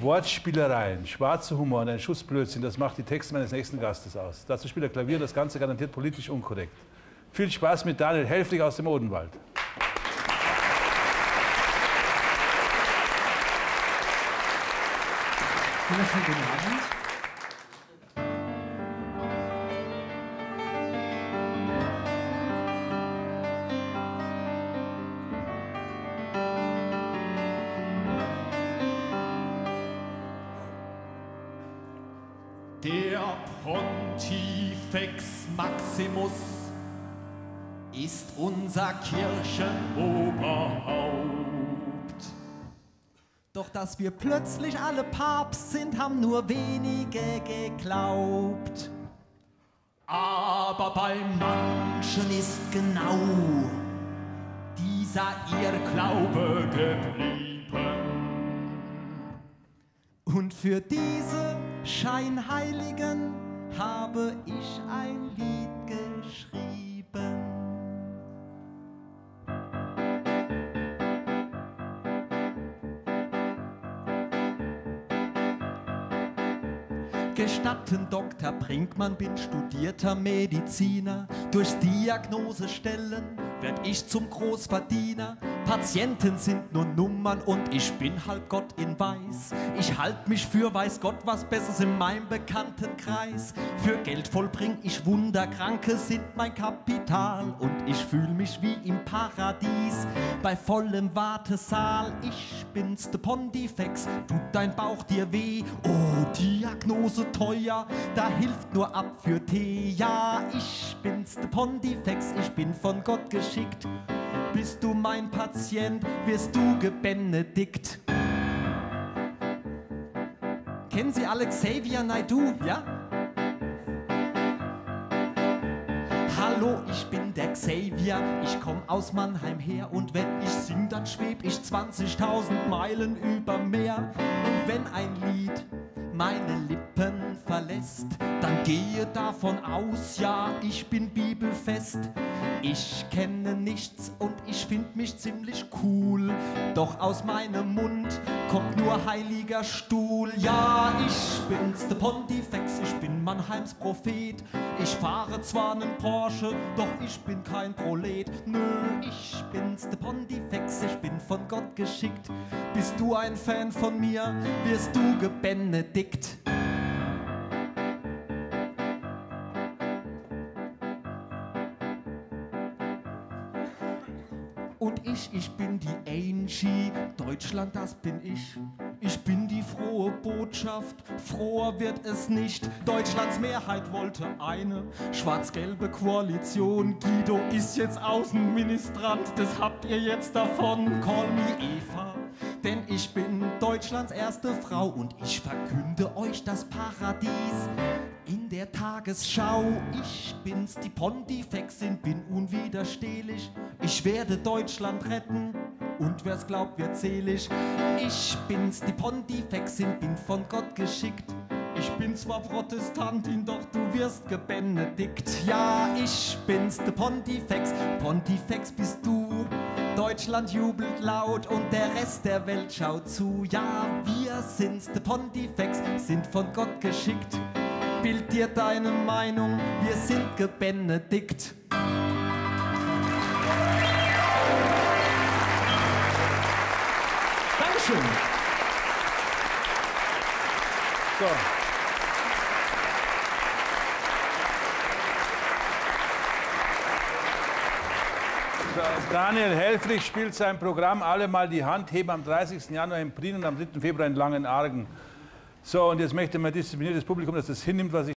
Wortspielereien, schwarzer Humor und ein Schuss Blödsinn, das macht die Texte meines nächsten Gastes aus. Dazu spielt er Klavier, das Ganze garantiert politisch unkorrekt. Viel Spaß mit Daniel Helflich aus dem Odenwald. Abend. Der Pontifex Maximus ist unser Kirchenoberhaupt. Doch dass wir plötzlich alle Papst sind, haben nur wenige geglaubt. Aber bei manchen ist genau dieser Irrglaube geblieben. Und für diese Scheinheiligen habe ich ein Lied geschrieben. Gestatten, Dr. Brinkmann, bin studierter Mediziner. Durchs Diagnose stellen werd ich zum Großverdiener. Patienten sind nur Nummern und ich bin halb Gott in Weiß. Ich halt mich für weiß Gott was Besseres in meinem Bekanntenkreis. Für Geld vollbring ich Wunder, Kranke sind mein Kapital und ich fühl mich wie im Paradies. Bei vollem Wartesaal, ich bin's, de Pontifex, tut dein Bauch dir weh? Oh, Diagnose teuer, da hilft nur ab für Tee. Ja, ich bin's, de Pontifex, ich bin von Gott geschickt. Bist du mein Patient, wirst du gebenedikt. Kennen Sie alle Xavier Naidoo, ja? Hallo, ich bin der Xavier, ich komm aus Mannheim her und wenn ich sing, dann schweb ich 20.000 Meilen über Meer. Und wenn ein Lied meine Lippen verlässt, dann gehe davon aus, ja, ich bin bibelfest. Ich kenne nichts und ich find mich ziemlich cool, doch aus meinem Mund kommt nur heiliger Stuhl. Ja, ich bin's, der Pontifex, Mannheims Prophet. Ich fahre zwar nen Porsche, doch ich bin kein Prolet. Nö, ich bin's, der Pontifex, ich bin von Gott geschickt. Bist du ein Fan von mir, wirst du gebenedikt. Und ich, ich bin die Angie, Deutschland, das bin ich. Ich bin die frohe Botschaft, froher wird es nicht. Deutschlands Mehrheit wollte eine schwarz-gelbe Koalition. Guido ist jetzt Außenministrant, das habt ihr jetzt davon. Call me Eva, denn ich bin Deutschlands erste Frau und ich verkünde euch das Paradies in der Tagesschau. Ich bin's, die Pontifexin, bin unwiderstehlich. Ich werde Deutschland retten und wer's glaubt, wird selig. Ich bin's, die Pontifexin, bin von Gott geschickt. Ich bin zwar Protestantin, doch du wirst gebenedikt. Ja, ich bin's, der Pontifex. Pontifex bist du. Deutschland jubelt laut und der Rest der Welt schaut zu. Ja, wir sind's, der Pontifex, sind von Gott geschickt. Bild dir deine Meinung, wir sind gebenedikt. Dankeschön. So. Daniel Helfrich spielt sein Programm Alle mal die Hand heben am 30. Januar in Prien und am 7. Februar in Langenargen. So, und jetzt möchte mein diszipliniertes Publikum, dass das hinnimmt, was ich